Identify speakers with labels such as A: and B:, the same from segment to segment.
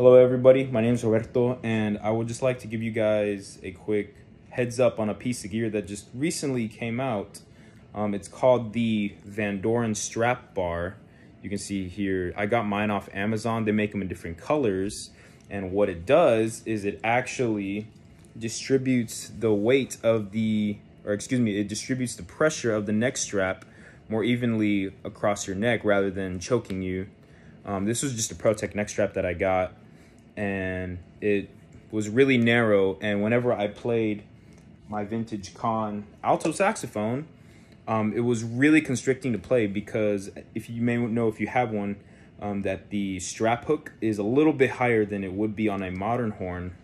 A: Hello, everybody. My name is Roberto, and I would just like to give you guys a quick heads up on a piece of gear that just recently came out. Um, it's called the Vandoren Strap Bar. You can see here, I got mine off Amazon. They make them in different colors. And what it does is it actually distributes the weight of the, or excuse me, it distributes the pressure of the neck strap more evenly across your neck rather than choking you. Um, this was just a Protec neck strap that I got and it was really narrow. And whenever I played my vintage Conn alto saxophone, um, it was really constricting to play because if you may know if you have one, um, that the strap hook is a little bit higher than it would be on a modern horn.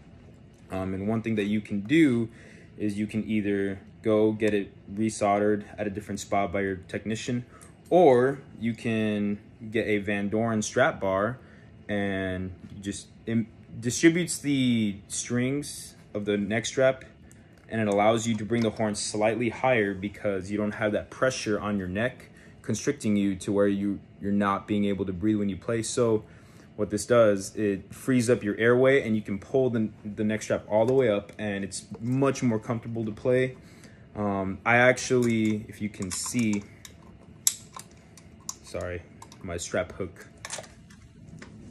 A: Um, and one thing that you can do is you can either go get it resoldered at a different spot by your technician, or you can get a Vandoren strap bar and just distributes the strings of the neck strap and it allows you to bring the horn slightly higher because you don't have that pressure on your neck constricting you to where you you're not being able to breathe when you play. So what this does it frees up your airway and you can pull the, the neck strap all the way up and it's much more comfortable to play. Um, I actually if you can see sorry my strap hook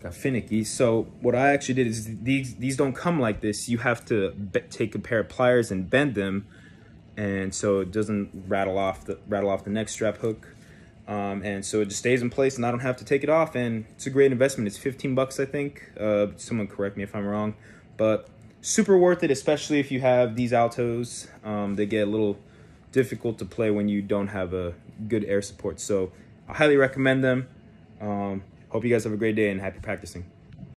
A: got finicky. So what I actually did is these these don't come like this. You have to take a pair of pliers and bend them, and so it doesn't rattle off the rattle off the neck strap hook. Um, and so it just stays in place and I don't have to take it off and it's a great investment. It's 15 bucks, I think. Uh, someone correct me if I'm wrong, but super worth it, especially if you have these altos. Um, they get a little difficult to play when you don't have a good air support. So I highly recommend them. Hope you guys have a great day and happy practicing.